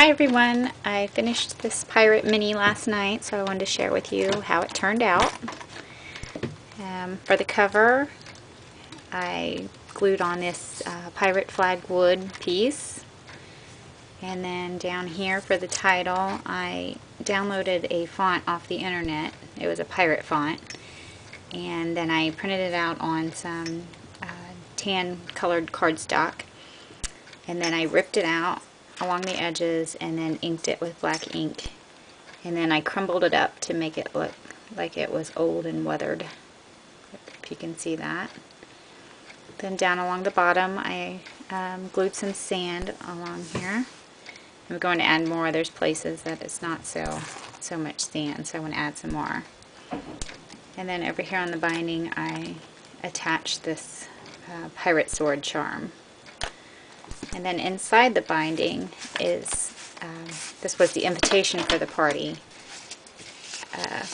Hi everyone, I finished this Pirate Mini last night, so I wanted to share with you how it turned out. Um, for the cover, I glued on this uh, pirate flag wood piece. And then down here for the title, I downloaded a font off the internet. It was a pirate font. And then I printed it out on some uh, tan colored cardstock. And then I ripped it out along the edges and then inked it with black ink. And then I crumbled it up to make it look like it was old and weathered. If you can see that. Then down along the bottom I um, glued some sand along here. I'm going to add more. There's places that it's not so so much sand, so I want to add some more. And then over here on the binding I attached this uh, pirate sword charm. And then inside the binding is, um, this was the invitation for the party uh,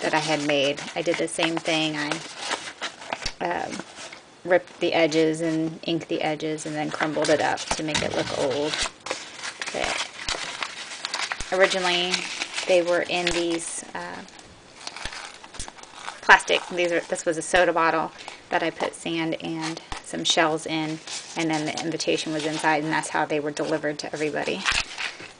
that I had made. I did the same thing. I um, ripped the edges and inked the edges and then crumbled it up to make it look old. But originally they were in these uh, plastic, these are, this was a soda bottle that I put sand and some shells in, and then the invitation was inside, and that's how they were delivered to everybody.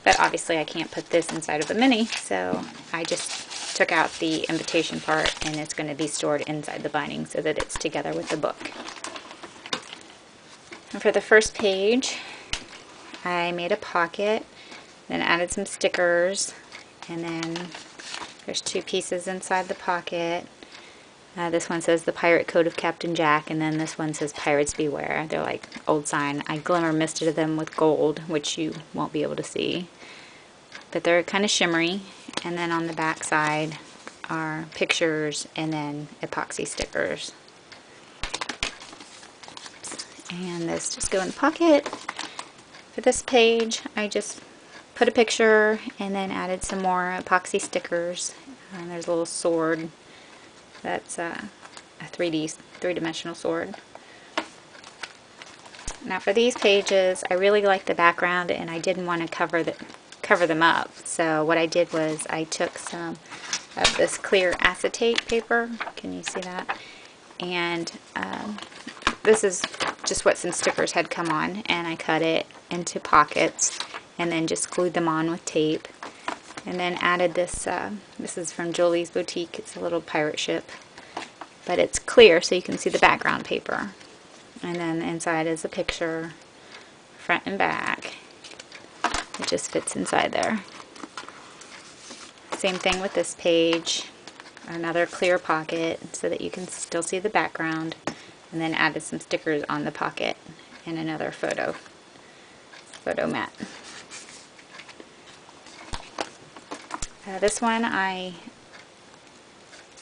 But obviously I can't put this inside of a mini, so I just took out the invitation part, and it's going to be stored inside the binding so that it's together with the book. And for the first page, I made a pocket, then added some stickers, and then there's two pieces inside the pocket, uh, this one says the Pirate Code of Captain Jack, and then this one says Pirates Beware. They're like old sign. I glimmer misted them with gold, which you won't be able to see. But they're kind of shimmery. And then on the back side are pictures and then epoxy stickers. And this just go in the pocket. For this page, I just put a picture and then added some more epoxy stickers. And there's a little sword that's uh, a 3D, three-dimensional sword. Now for these pages, I really like the background and I didn't want to cover, the, cover them up. So what I did was I took some of this clear acetate paper. Can you see that? And um, this is just what some stickers had come on and I cut it into pockets and then just glued them on with tape and then added this, uh, this is from Jolee's Boutique, it's a little pirate ship, but it's clear so you can see the background paper. And then inside is a picture, front and back. It just fits inside there. Same thing with this page, another clear pocket so that you can still see the background, and then added some stickers on the pocket and another photo, photo mat. Uh, this one I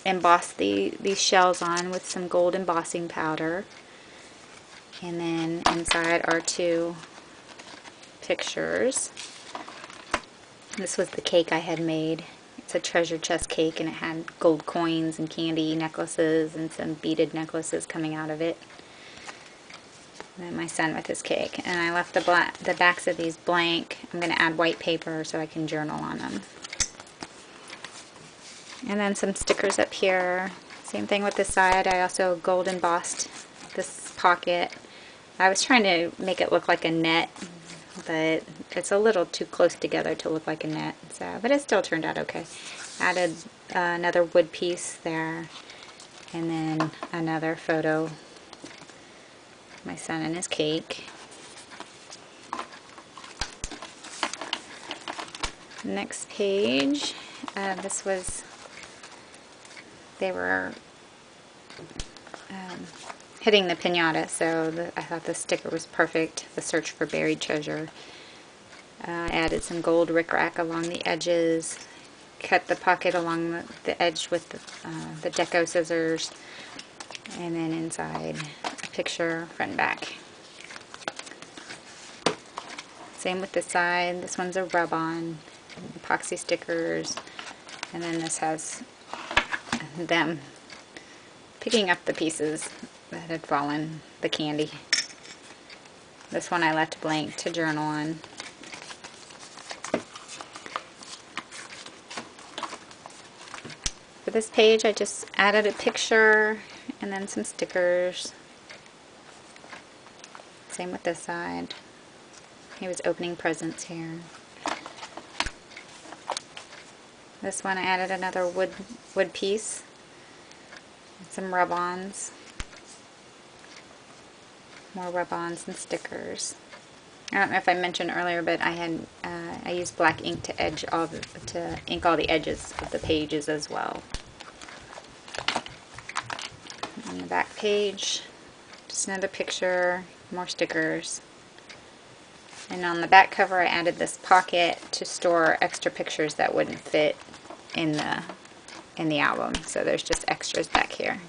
embossed the, these shells on with some gold embossing powder. And then inside are two pictures. This was the cake I had made. It's a treasure chest cake and it had gold coins and candy necklaces and some beaded necklaces coming out of it. And then my son with his cake. And I left the, the backs of these blank. I'm going to add white paper so I can journal on them. And then some stickers up here. Same thing with this side. I also gold embossed this pocket. I was trying to make it look like a net, but it's a little too close together to look like a net. So, but it still turned out okay. Added uh, another wood piece there, and then another photo. My son and his cake. Next page. Uh, this was they were um, hitting the pinata, so the, I thought the sticker was perfect. The search for buried treasure. Uh, I added some gold rickrack along the edges, cut the pocket along the, the edge with the, uh, the deco scissors, and then inside a picture front and back. Same with this side. This one's a rub-on, epoxy stickers, and then this has them picking up the pieces that had fallen, the candy. This one I left blank to journal on. For this page I just added a picture and then some stickers. Same with this side. He was opening presents here. This one I added another wood wood piece. Some rub-ons. More rub-ons and stickers. I don't know if I mentioned earlier, but I had uh, I used black ink to edge all the, to ink all the edges of the pages as well. On the back page, just another picture, more stickers. And on the back cover, I added this pocket to store extra pictures that wouldn't fit in the in the album. So there's just extras back here.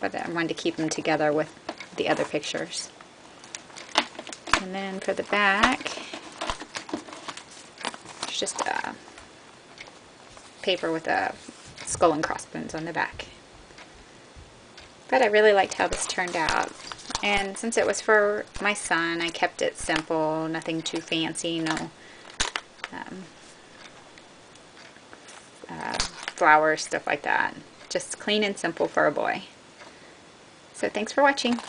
But I wanted to keep them together with the other pictures. And then for the back, it's just a paper with a skull and crossbones on the back. But I really liked how this turned out. And since it was for my son, I kept it simple, nothing too fancy, no um, uh, flowers, stuff like that. Just clean and simple for a boy. So thanks for watching.